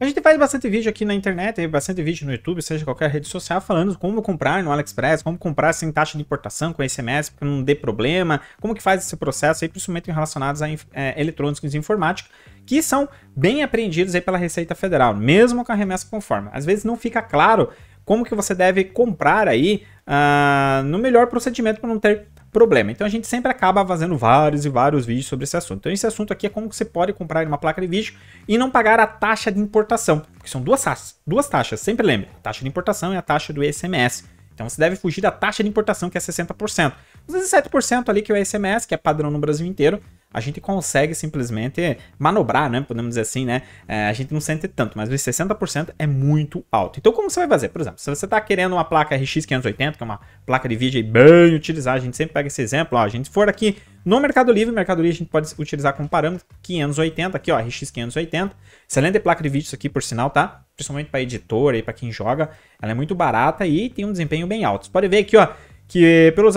A gente faz bastante vídeo aqui na internet, bastante vídeo no YouTube, seja qualquer rede social, falando como comprar no AliExpress, como comprar sem taxa de importação, com SMS, para não dê problema, como que faz esse processo aí, principalmente relacionados a é, eletrônicos e informática, que são bem apreendidos aí pela Receita Federal, mesmo com a remessa conforme. Às vezes não fica claro como que você deve comprar aí uh, no melhor procedimento para não ter problema. Então a gente sempre acaba fazendo vários e vários vídeos sobre esse assunto. Então esse assunto aqui é como você pode comprar uma placa de vídeo e não pagar a taxa de importação, porque são duas taxas, duas taxas, sempre lembre, taxa de importação e a taxa do SMS. Então você deve fugir da taxa de importação que é 60%. Os 17% ali que é o SMS, que é padrão no Brasil inteiro, a gente consegue simplesmente manobrar, né? Podemos dizer assim, né? É, a gente não sente tanto, mas os 60% é muito alto. Então, como você vai fazer? Por exemplo, se você está querendo uma placa RX 580, que é uma placa de vídeo bem utilizada, a gente sempre pega esse exemplo. Ó, a gente for aqui no Mercado Livre, Mercado Livre a gente pode utilizar como parâmetro 580, aqui ó, RX 580. Excelente placa de vídeo isso aqui, por sinal, tá? Principalmente para editor e para quem joga. Ela é muito barata e tem um desempenho bem alto. Você pode ver aqui, ó, que pelos,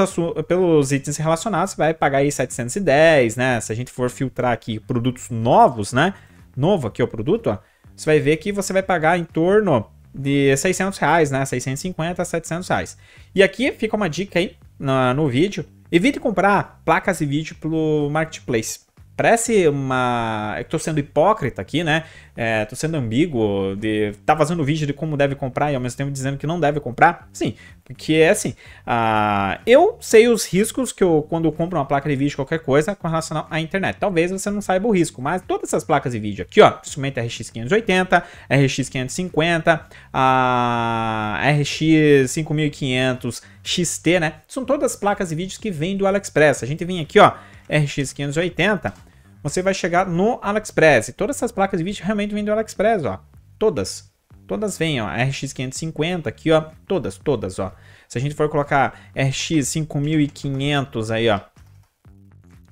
pelos itens relacionados você vai pagar aí 710, né? Se a gente for filtrar aqui produtos novos, né? Novo aqui o produto, ó, você vai ver que você vai pagar em torno de 600 reais, né? 650 a 700 reais. E aqui fica uma dica aí no, no vídeo. Evite comprar placas de vídeo pelo Marketplace. Parece uma. Eu tô sendo hipócrita aqui, né? É, tô sendo ambíguo de tá fazendo vídeo de como deve comprar e ao mesmo tempo dizendo que não deve comprar. Sim, porque é assim. Uh, eu sei os riscos que eu, quando eu compro uma placa de vídeo, qualquer coisa, com relação à internet. Talvez você não saiba o risco, mas todas essas placas de vídeo aqui, ó, principalmente RX 580, RX 550, a RX 5500 XT, né? São todas placas de vídeos que vêm do AliExpress. A gente vem aqui, ó RX 580, você vai chegar no AliExpress. E todas essas placas de vídeo realmente vêm do AliExpress, ó. Todas. Todas vêm, ó. RX 550 aqui, ó. Todas, todas, ó. Se a gente for colocar RX 5500 aí, ó.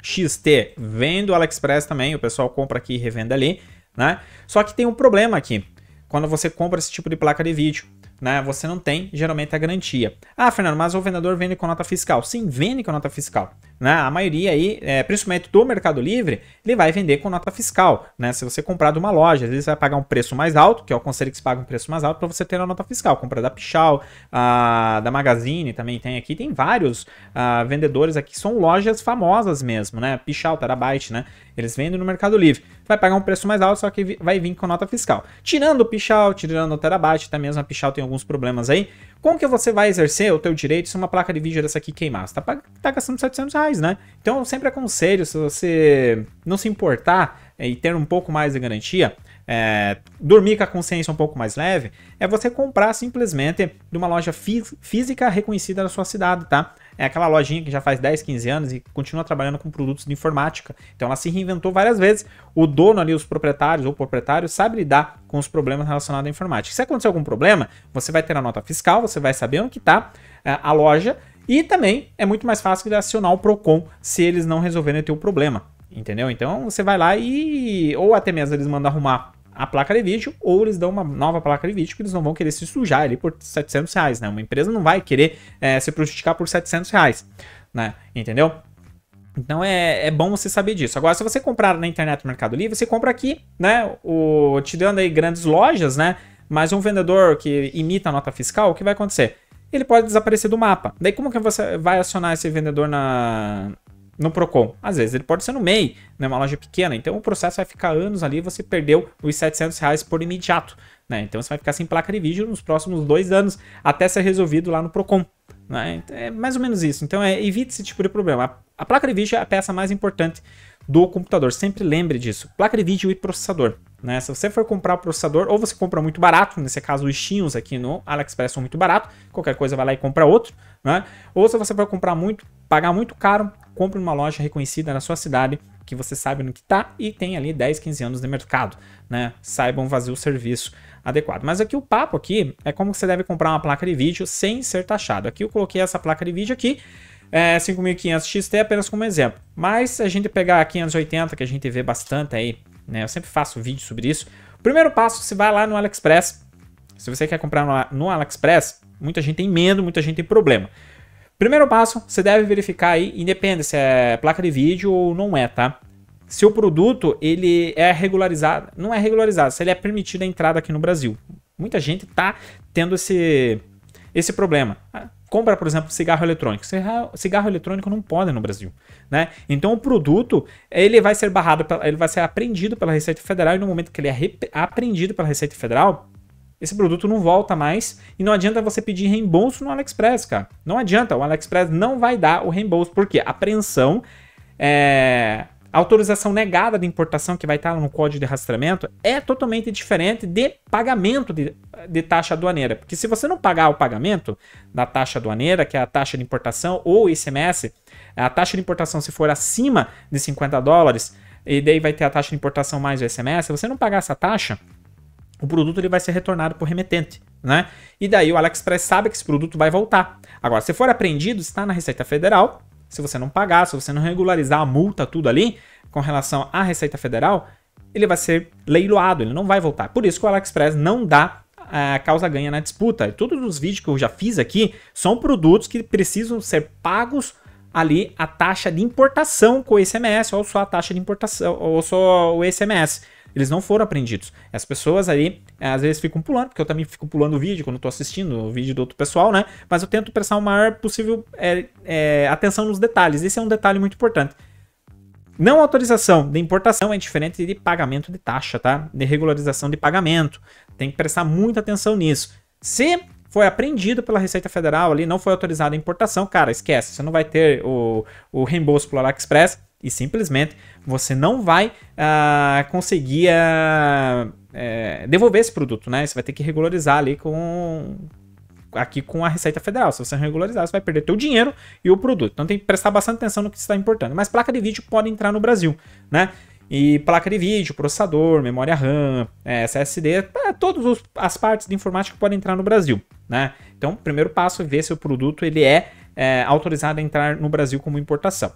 XT vem do AliExpress também, o pessoal compra aqui e revende ali, né? Só que tem um problema aqui. Quando você compra esse tipo de placa de vídeo, né, você não tem geralmente a garantia. Ah, Fernando, mas o vendedor vende com nota fiscal. Sim, vende com nota fiscal. Né? A maioria aí, é, principalmente do Mercado Livre, ele vai vender com nota fiscal. Né? Se você comprar de uma loja, às vezes vai pagar um preço mais alto, que é o conselho que se paga um preço mais alto para você ter a nota fiscal. Compra da Pichal, a, da Magazine também tem aqui. Tem vários a, vendedores aqui, são lojas famosas mesmo, né? Pichal, Terabyte, né? Eles vendem no Mercado Livre. Vai pagar um preço mais alto, só que vai vir com nota fiscal. Tirando o Pichal, tirando o Terabyte, até mesmo a Pichal tem alguns problemas aí. Como que você vai exercer o teu direito se uma placa de vídeo dessa aqui queimar? Você tá, tá gastando 700 reais, né? Então eu sempre aconselho, se você não se importar é, e ter um pouco mais de garantia, é, dormir com a consciência um pouco mais leve, é você comprar simplesmente de uma loja fí física reconhecida na sua cidade, tá? É aquela lojinha que já faz 10, 15 anos e continua trabalhando com produtos de informática. Então ela se reinventou várias vezes. O dono ali, os proprietários ou proprietários, sabe lidar com os problemas relacionados à informática. Se acontecer algum problema, você vai ter a nota fiscal, você vai saber onde está é, a loja e também é muito mais fácil de acionar o Procon se eles não resolverem o teu problema. Entendeu? Então você vai lá e. Ou até mesmo eles mandam arrumar a placa de vídeo, ou eles dão uma nova placa de vídeo que eles não vão querer se sujar ali por 700 reais, né? Uma empresa não vai querer é, se prejudicar por 700 reais, né? Entendeu? Então é, é bom você saber disso. Agora, se você comprar na internet no Mercado Livre, você compra aqui, né? O, te dando aí grandes lojas, né? Mas um vendedor que imita a nota fiscal, o que vai acontecer? Ele pode desaparecer do mapa. Daí como que você vai acionar esse vendedor na, no Procon. Às vezes ele pode ser no MEI, né, uma loja pequena. Então o processo vai ficar anos ali você perdeu os 700 reais por imediato. Né? Então você vai ficar sem placa de vídeo nos próximos dois anos até ser resolvido lá no Procon. Né? É mais ou menos isso. Então é, evite esse tipo de problema. A, a placa de vídeo é a peça mais importante do computador. Sempre lembre disso. Placa de vídeo e processador. Né? Se você for comprar o processador, ou você compra muito barato, nesse caso os Steams aqui no AliExpress são muito barato, qualquer coisa vai lá e compra outro, né? Ou se você for comprar muito, pagar muito caro, compre numa loja reconhecida na sua cidade, que você sabe no que tá e tem ali 10, 15 anos de mercado, né? Saibam fazer o serviço adequado. Mas aqui o papo aqui é como você deve comprar uma placa de vídeo sem ser taxado. Aqui eu coloquei essa placa de vídeo aqui, é, 5500 XT apenas como exemplo. Mas se a gente pegar a 580, que a gente vê bastante aí, né? Eu sempre faço vídeo sobre isso. Primeiro passo, você vai lá no AliExpress. Se você quer comprar no, no AliExpress, muita gente tem medo, muita gente tem problema. Primeiro passo, você deve verificar aí, independe se é placa de vídeo ou não é, tá? se o produto ele é regularizado, não é regularizado, se ele é permitido a entrada aqui no Brasil. Muita gente tá tendo esse, esse problema. Compra, por exemplo, cigarro eletrônico. Cigarro eletrônico não pode no Brasil, né? Então o produto, ele vai ser barrado, ele vai ser apreendido pela Receita Federal e no momento que ele é apreendido pela Receita Federal, esse produto não volta mais e não adianta você pedir reembolso no AliExpress, cara. Não adianta, o AliExpress não vai dar o reembolso, porque apreensão é, a autorização negada de importação, que vai estar no código de rastreamento, é totalmente diferente de pagamento de, de, taxa aduaneira. Porque se você não pagar o pagamento da taxa aduaneira, que é a taxa de importação, ou ICMS, a taxa de importação, se for acima de 50 dólares, e daí vai ter a taxa de importação mais o ICMS, se você não pagar essa taxa, o produto ele vai ser retornado para o remetente. Né? E daí o AliExpress sabe que esse produto vai voltar. Agora, se for apreendido, está na Receita Federal. Se você não pagar, se você não regularizar a multa, tudo ali, com relação à Receita Federal, ele vai ser leiloado, ele não vai voltar. Por isso que o AliExpress não dá a causa ganha na disputa. E todos os vídeos que eu já fiz aqui são produtos que precisam ser pagos ali a taxa de importação com o ICMS, ou só a taxa de importação, ou só o ICMS. Eles não foram aprendidos. As pessoas aí, às vezes, ficam pulando, porque eu também fico pulando o vídeo quando estou assistindo o vídeo do outro pessoal, né? Mas eu tento prestar o maior possível é, é, atenção nos detalhes. Esse é um detalhe muito importante. Não autorização de importação é diferente de pagamento de taxa, tá? De regularização de pagamento. Tem que prestar muita atenção nisso. Se foi apreendido pela Receita Federal ali, não foi autorizada a importação, cara, esquece. Você não vai ter o, o reembolso pelo AliExpress e simplesmente você não vai uh, conseguir uh, é, devolver esse produto, né? Você vai ter que regularizar ali com aqui com a Receita Federal. Se você não regularizar, você vai perder teu dinheiro e o produto. Então tem que prestar bastante atenção no que está importando. Mas placa de vídeo pode entrar no Brasil, né? E placa de vídeo, processador, memória RAM, é, SSD, tá, todas as partes de informática podem entrar no Brasil, né? Então, o primeiro passo é ver se o produto ele é, é autorizado a entrar no Brasil como importação.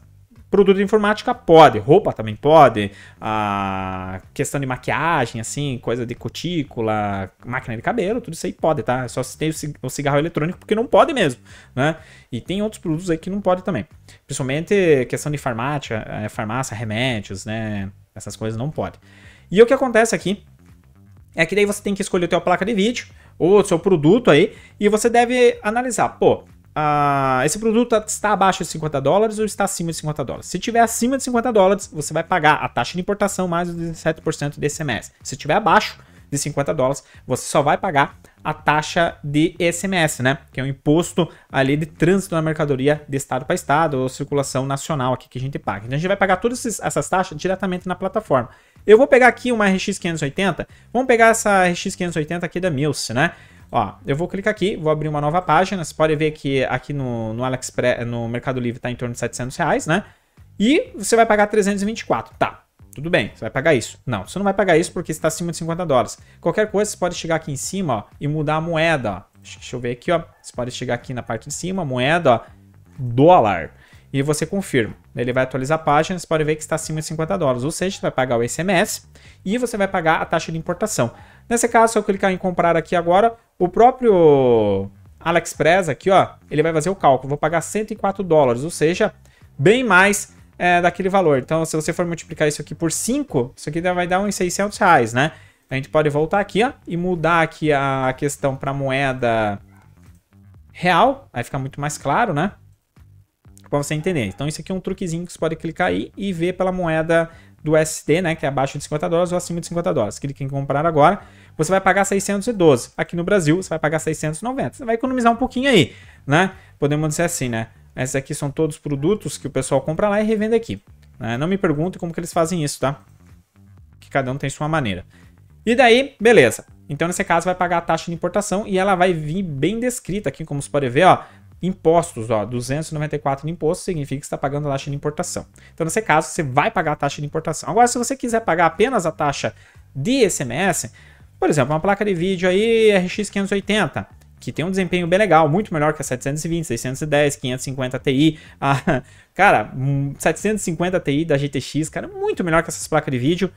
Produto de informática pode, roupa também pode, a questão de maquiagem, assim, coisa de cutícula, máquina de cabelo, tudo isso aí pode, tá? É só se tem o cigarro eletrônico, porque não pode mesmo, né? E tem outros produtos aí que não pode também. Principalmente questão de farmácia, é, farmácia, remédios, né? Essas coisas não pode. E o que acontece aqui é que daí você tem que escolher a tua placa de vídeo ou o seu produto aí e você deve analisar, pô, ah, esse produto está abaixo de 50 dólares ou está acima de 50 dólares. Se tiver acima de 50 dólares, você vai pagar a taxa de importação mais os 17% de SMS. Se tiver abaixo de 50 dólares, você só vai pagar a taxa de SMS, né? Que é o imposto ali de trânsito na mercadoria de estado para estado ou circulação nacional aqui que a gente paga. Então a gente vai pagar todas essas taxas diretamente na plataforma. Eu vou pegar aqui uma RX 580. Vamos pegar essa RX 580 aqui da Milce, né? Ó, eu vou clicar aqui, vou abrir uma nova página. Você pode ver que aqui no, no AliExpress, no Mercado Livre está em torno de 700 reais, né? E você vai pagar 324. Tá, tudo bem, você vai pagar isso. Não, você não vai pagar isso porque está acima de 50 dólares. Qualquer coisa, você pode chegar aqui em cima ó, e mudar a moeda. Ó. Deixa eu ver aqui, ó. Você pode chegar aqui na parte de cima, moeda, ó, dólar. E você confirma. Ele vai atualizar a página, você pode ver que está acima de 50 dólares. Ou seja, você vai pagar o SMS e você vai pagar a taxa de importação. Nesse caso, se eu clicar em comprar aqui agora, o próprio AliExpress aqui, ó, ele vai fazer o cálculo. Vou pagar 104 dólares, ou seja, bem mais é, daquele valor. Então, se você for multiplicar isso aqui por 5, isso aqui vai dar uns 600 reais, né? A gente pode voltar aqui, ó, e mudar aqui a questão para moeda real. Aí fica muito mais claro, né? Para você entender. Então, isso aqui é um truquezinho que você pode clicar aí e ver pela moeda do SD, né, que é abaixo de 50 dólares ou acima de 50 dólares. Clique em comprar agora, você vai pagar 612. Aqui no Brasil, você vai pagar 690. Você vai economizar um pouquinho aí, né? Podemos dizer assim, né? Esses aqui são todos produtos que o pessoal compra lá e revende aqui. Né? Não me pergunte como que eles fazem isso, tá? Que cada um tem sua maneira. E daí, beleza. Então, nesse caso, vai pagar a taxa de importação e ela vai vir bem descrita aqui, como você pode ver, ó impostos, ó, 294 de imposto significa que está pagando a taxa de importação. Então, nesse caso, você vai pagar a taxa de importação. Agora, se você quiser pagar apenas a taxa de SMS, por exemplo, uma placa de vídeo aí RX 580, que tem um desempenho bem legal, muito melhor que a 720, 610, 550 Ti. A, cara, 750 Ti da GTX, cara, muito melhor que essas placas de vídeo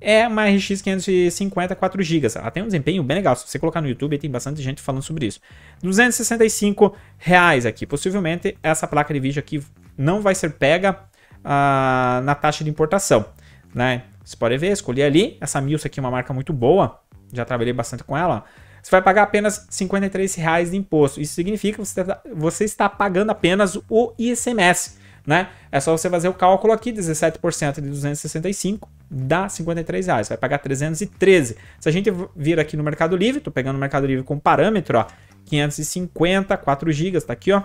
é uma RX 550 4GB. Ela tem um desempenho bem legal. Se você colocar no YouTube, tem bastante gente falando sobre isso. 265 reais aqui. Possivelmente essa placa de vídeo aqui não vai ser pega uh, na taxa de importação. né? Você pode ver, escolhi ali. Essa Mills aqui é uma marca muito boa. Já trabalhei bastante com ela. Você vai pagar apenas R$ 53,00 de imposto. Isso significa que você, tá, está pagando apenas o ICMS, né? É só você fazer o cálculo aqui, 17% de 265 dá 53 reais, vai pagar 313. Se a gente vir aqui no Mercado Livre, tô pegando o Mercado Livre com parâmetro, ó, 550, 4 GB, tá aqui, ó.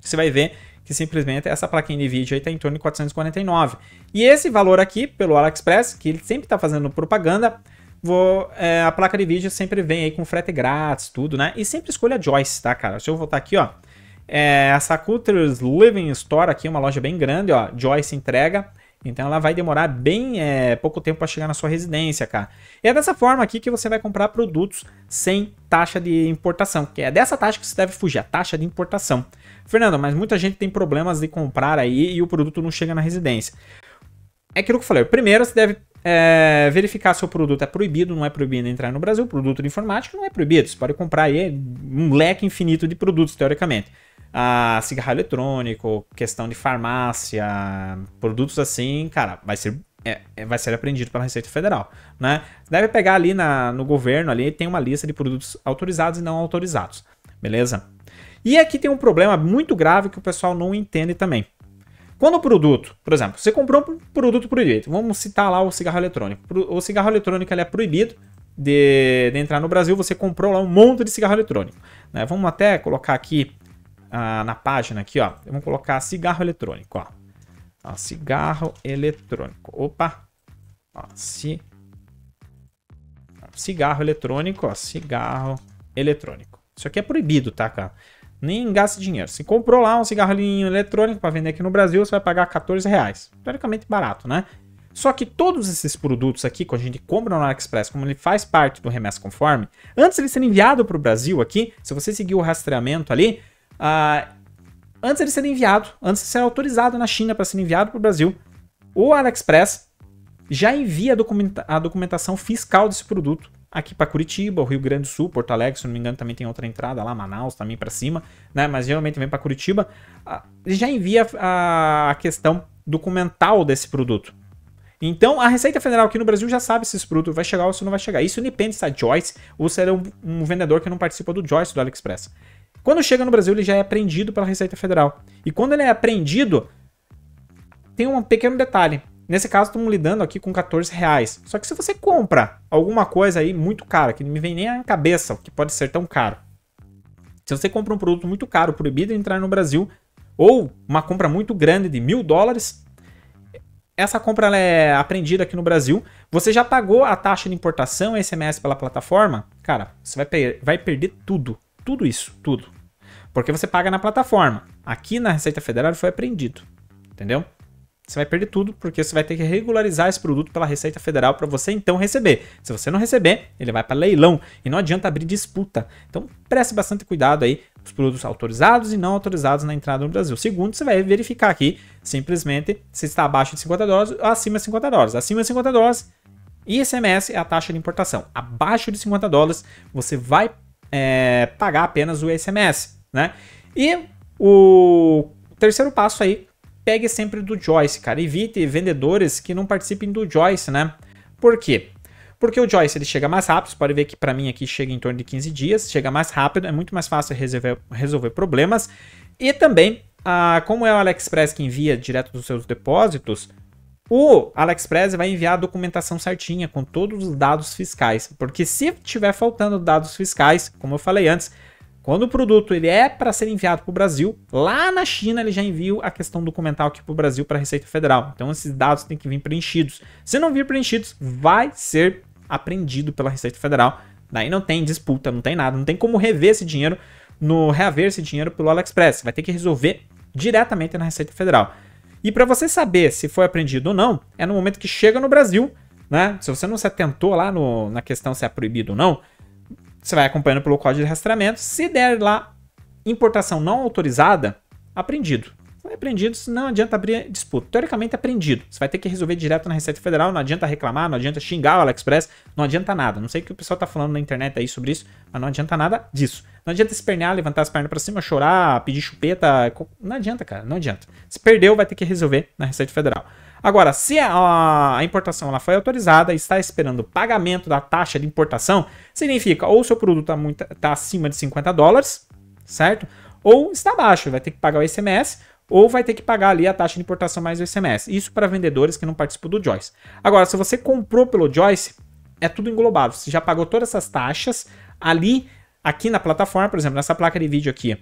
Você vai ver que simplesmente essa plaquinha de vídeo aí tá em torno de 449. E esse valor aqui, pelo AliExpress, que ele sempre tá fazendo propaganda, vou, é, a placa de vídeo sempre vem aí com frete grátis, tudo, né? E sempre escolha Joyce, tá, cara? Se eu voltar aqui, ó, é, a Sakutra's Living Store aqui, uma loja bem grande, ó, Joyce entrega, então ela vai demorar bem é, pouco tempo para chegar na sua residência, cara. E é dessa forma aqui que você vai comprar produtos sem taxa de importação, que é dessa taxa que você deve fugir, a taxa de importação. Fernando, mas muita gente tem problemas de comprar aí e o produto não chega na residência. É aquilo que eu falei. Primeiro, você deve é, verificar se o produto é proibido, não é proibido entrar no Brasil. Produto de informática não é proibido. Você pode comprar aí um leque infinito de produtos, teoricamente. Ah, cigarro eletrônico, questão de farmácia, produtos assim, cara, vai ser é, é, vai ser apreendido pela Receita Federal, né? Deve pegar ali na, no governo ali tem uma lista de produtos autorizados e não autorizados, beleza? E aqui tem um problema muito grave que o pessoal não entende também. Quando o produto, por exemplo, você comprou um produto proibido, vamos citar lá o cigarro eletrônico. O cigarro eletrônico ele é proibido de, de entrar no Brasil, você comprou lá um monte de cigarro eletrônico. Né? Vamos até colocar aqui ah, na página aqui, ó. Vamos colocar cigarro eletrônico, ó. ó cigarro eletrônico. Opa! Ó, ci... Cigarro eletrônico, ó. Cigarro eletrônico. Isso aqui é proibido, tá, cara? Nem gaste dinheiro. Se comprou lá um cigarrinho eletrônico para vender aqui no Brasil, você vai pagar 14 reais. Teoricamente barato, né? Só que todos esses produtos aqui, quando a gente compra no AliExpress, como ele faz parte do remessa conforme, antes de ele ser enviado para o Brasil aqui, se você seguir o rastreamento ali, uh, antes de ele ser enviado, antes de ser autorizado na China para ser enviado para o Brasil, o AliExpress já envia a, documenta a documentação fiscal desse produto aqui para Curitiba, o Rio Grande do Sul, Porto Alegre, se não me engano, também tem outra entrada lá, Manaus também para cima, né? Mas geralmente vem para Curitiba. Ele já envia a questão documental desse produto. Então, a Receita Federal aqui no Brasil já sabe se esse produto vai chegar ou se não vai chegar. Isso depende se a Joyce ou se é um, um vendedor que não participa do Joyce do AliExpress. Quando chega no Brasil, ele já é apreendido pela Receita Federal. E quando ele é apreendido, tem um pequeno detalhe. Nesse caso, estamos lidando aqui com 14 reais. Só que se você compra alguma coisa aí muito cara, que não me vem nem à cabeça que pode ser tão caro. Se você compra um produto muito caro, proibido de entrar no Brasil, ou uma compra muito grande de mil dólares, essa compra é apreendida aqui no Brasil. Você já pagou a taxa de importação SMS pela plataforma? Cara, você vai, per vai perder tudo. Tudo isso, tudo. Porque você paga na plataforma. Aqui na Receita Federal foi apreendido. Entendeu? Você vai perder tudo, porque você vai ter que regularizar esse produto pela Receita Federal para você então receber. Se você não receber, ele vai para leilão e não adianta abrir disputa. Então preste bastante cuidado aí os produtos autorizados e não autorizados na entrada no Brasil. Segundo, você vai verificar aqui simplesmente se está abaixo de 50 dólares ou acima de 50 dólares. Acima de 50 dólares, ICMS é a taxa de importação. Abaixo de 50 dólares, você vai é, pagar apenas o ICMS, né? E o terceiro passo aí pegue sempre do Joyce, cara. Evite vendedores que não participem do Joyce, né? Por quê? Porque o Joyce ele chega mais rápido, você pode ver que para mim aqui chega em torno de 15 dias, chega mais rápido, é muito mais fácil resolver, resolver problemas. E também, ah, como é o AliExpress que envia direto dos seus depósitos, o AliExpress vai enviar a documentação certinha com todos os dados fiscais. Porque se tiver faltando dados fiscais, como eu falei antes, quando o produto ele é para ser enviado para o Brasil, lá na China ele já envia a questão documental aqui para o Brasil para a Receita Federal. Então esses dados têm que vir preenchidos. Se não vir preenchidos, vai ser apreendido pela Receita Federal. Daí não tem disputa, não tem nada, não tem como rever esse dinheiro, no reaver esse dinheiro pelo AliExpress. Vai ter que resolver diretamente na Receita Federal. E para você saber se foi apreendido ou não, é no momento que chega no Brasil, né? Se você não se atentou lá no, na questão se é proibido ou não, você vai acompanhando pelo código de rastreamento. Se der lá importação não autorizada, apreendido. Foi apreendido, não adianta abrir disputa. Teoricamente apreendido. Você vai ter que resolver direto na Receita Federal, não adianta reclamar, não adianta xingar o AliExpress, não adianta nada. Não sei o que o pessoal tá falando na internet aí sobre isso, mas não adianta nada disso. Não adianta espernear, levantar as pernas para cima, chorar, pedir chupeta, não adianta, cara, não adianta. Se perdeu, vai ter que resolver na Receita Federal. Agora, se a, importação ela foi autorizada e está esperando o pagamento da taxa de importação, significa ou o seu produto está tá acima de 50 dólares, certo? Ou está abaixo, vai ter que pagar o ICMS, ou vai ter que pagar ali a taxa de importação mais o ICMS. Isso para vendedores que não participam do Joyce. Agora, se você comprou pelo Joyce, é tudo englobado. Você já pagou todas essas taxas ali, aqui na plataforma, por exemplo, nessa placa de vídeo aqui.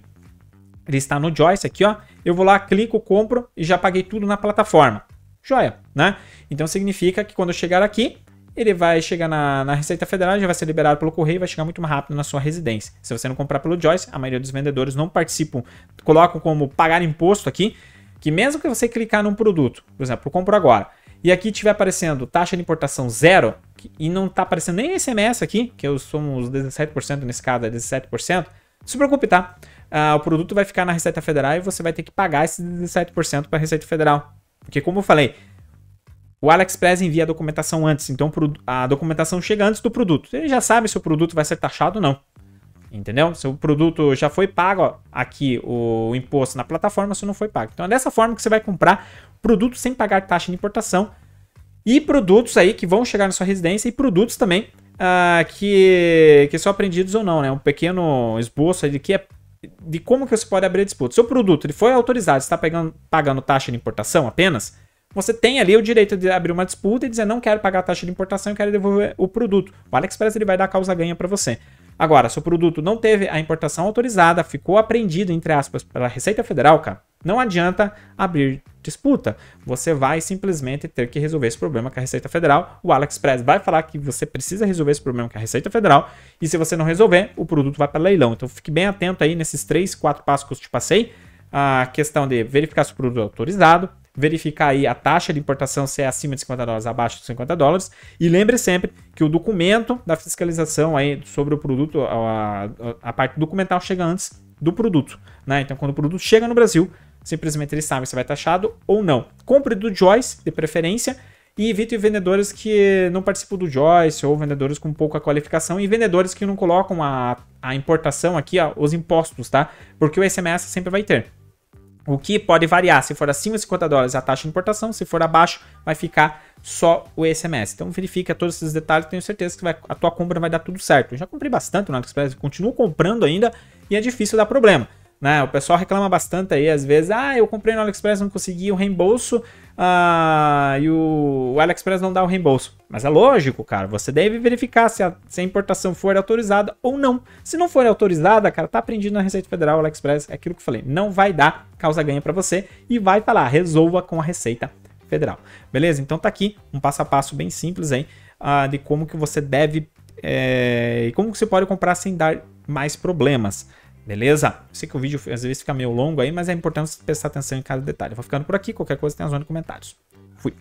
Ele está no Joyce aqui, ó. Eu vou lá, clico, compro e já paguei tudo na plataforma. Joia, né? Então significa que quando chegar aqui, ele vai chegar na, na, Receita Federal, já vai ser liberado pelo correio e vai chegar muito mais rápido na sua residência. Se você não comprar pelo Joyce, a maioria dos vendedores não participam, colocam como pagar imposto aqui, que mesmo que você clicar num produto, por exemplo, compro agora, e aqui estiver aparecendo taxa de importação zero, e não está aparecendo nem SMS aqui, que eu somos 17%, nesse caso é 17%, não se preocupe, tá? Ah, o produto vai ficar na Receita Federal e você vai ter que pagar esses 17% para a Receita Federal. Porque, como eu falei, o AliExpress envia a documentação antes, então a documentação chega antes do produto. Ele já sabe se o produto vai ser taxado ou não. Entendeu? Se o produto já foi pago ó, aqui o imposto na plataforma, se não foi pago. Então é dessa forma que você vai comprar produto sem pagar taxa de importação e produtos aí que vão chegar na sua residência e produtos também uh, que, que são aprendidos ou não, né? Um pequeno esboço de que é de como que você pode abrir a disputa. Se o produto ele foi autorizado, está pagando, pagando taxa de importação apenas, você tem ali o direito de abrir uma disputa e dizer não quero pagar a taxa de importação, eu quero devolver o produto. O AliExpress ele vai dar causa ganha para você. Agora, se o produto não teve a importação autorizada, ficou apreendido, entre aspas, pela Receita Federal, cara, não adianta abrir disputa. Você vai simplesmente ter que resolver esse problema com a Receita Federal. O AliExpress vai falar que você precisa resolver esse problema com a Receita Federal. E se você não resolver, o produto vai para leilão. Então fique bem atento aí nesses três, quatro passos que eu te passei. A questão de verificar se o produto é autorizado, verificar aí a taxa de importação se é acima de 50 dólares, abaixo de 50 dólares. E lembre sempre que o documento da fiscalização aí sobre o produto, a, a, a parte documental chega antes do produto. Né? Então, quando o produto chega no Brasil, simplesmente ele sabe se vai taxado ou não. Compre do Joyce, de preferência, e evite vendedores que não participam do Joyce ou vendedores com pouca qualificação e vendedores que não colocam a, a importação aqui, ó, os impostos, tá? Porque o SMS sempre vai ter. O que pode variar, se for acima de 50 dólares a taxa de importação, se for abaixo vai ficar só o SMS. Então verifica todos esses detalhes, tenho certeza que vai, a tua compra vai dar tudo certo. Eu já comprei bastante no AliExpress, continuo comprando ainda e é difícil dar problema. Né? O pessoal reclama bastante aí, às vezes, ah, eu comprei no AliExpress, não consegui o reembolso, ah, e o, o AliExpress não dá o reembolso. Mas é lógico, cara, você deve verificar se a, se a importação for autorizada ou não. Se não for autorizada, cara, tá aprendido na Receita Federal, AliExpress, é aquilo que eu falei, não vai dar causa ganha para você e vai falar, resolva com a Receita Federal. Beleza? Então tá aqui um passo a passo bem simples aí uh, de como que você deve é, e como que você pode comprar sem dar mais problemas. Beleza? Sei que o vídeo às vezes fica meio longo aí, mas é importante prestar atenção em cada detalhe. vou ficando por aqui, qualquer coisa tem a zona de comentários. Fui.